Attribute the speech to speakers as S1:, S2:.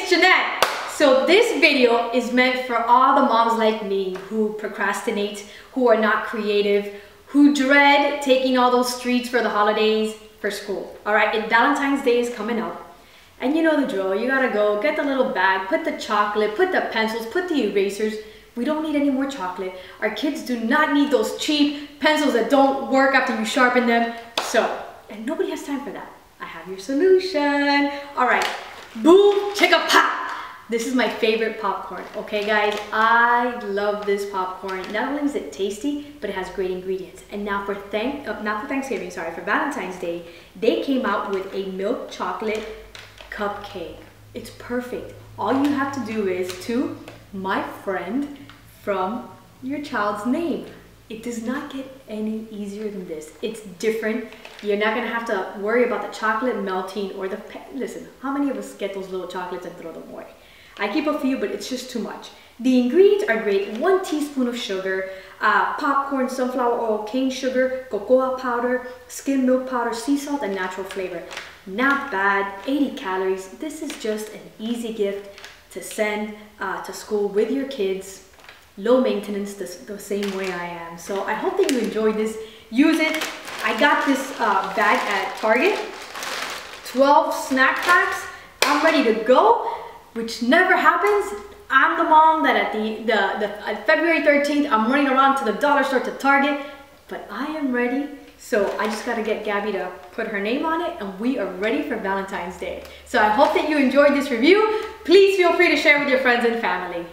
S1: it's Jeanette. So this video is meant for all the moms like me who procrastinate, who are not creative, who dread taking all those streets for the holidays for school. All right, and Valentine's Day is coming up. And you know the drill, you gotta go get the little bag, put the chocolate, put the pencils, put the erasers. We don't need any more chocolate. Our kids do not need those cheap pencils that don't work after you sharpen them. So, and nobody has time for that. I have your solution. All right, boom, chicka pop. This is my favorite popcorn, okay guys? I love this popcorn. Not only is it tasty, but it has great ingredients. And now for thank, uh, not for Thanksgiving, sorry, for Valentine's Day, they came out with a milk chocolate cupcake. It's perfect. All you have to do is to my friend from your child's name. It does not get any easier than this. It's different. You're not gonna have to worry about the chocolate melting or the, listen, how many of us get those little chocolates and throw them away? I keep a few, but it's just too much. The ingredients are great. One teaspoon of sugar, uh, popcorn, sunflower oil, cane sugar, cocoa powder, skim milk powder, sea salt, and natural flavor. Not bad, 80 calories. This is just an easy gift to send uh, to school with your kids low maintenance the, the, same way I am. So I hope that you enjoyed this. Use it. I got this uh, bag at Target. 12 snack packs. I'm ready to go, which never happens. I'm the mom that at the, the, the at February 13th, I'm running around to the dollar store to Target, but I am ready. So I just gotta get Gabby to put her name on it and we are ready for Valentine's Day. So I hope that you enjoyed this review. Please feel free to share with your friends and family.